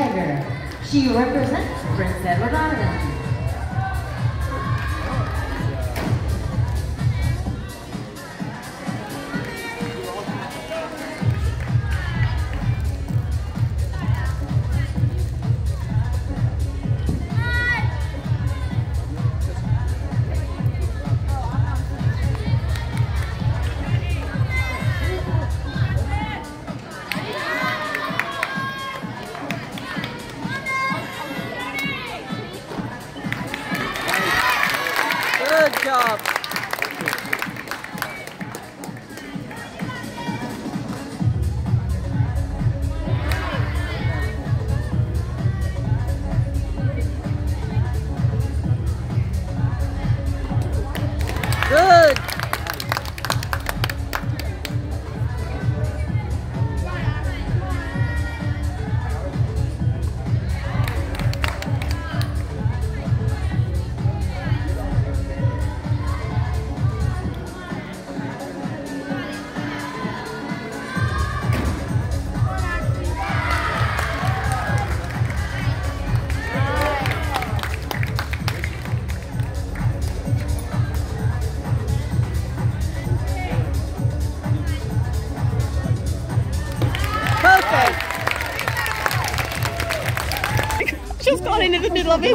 She represents Prince Edward Good job. She's gone into the middle of it.